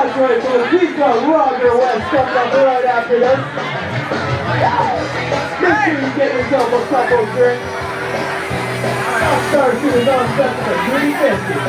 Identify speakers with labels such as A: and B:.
A: That's right, folks. We've got Roger West coming up right after this. Make sure you get yourself a couple drinks. Star Shooters on set for 350.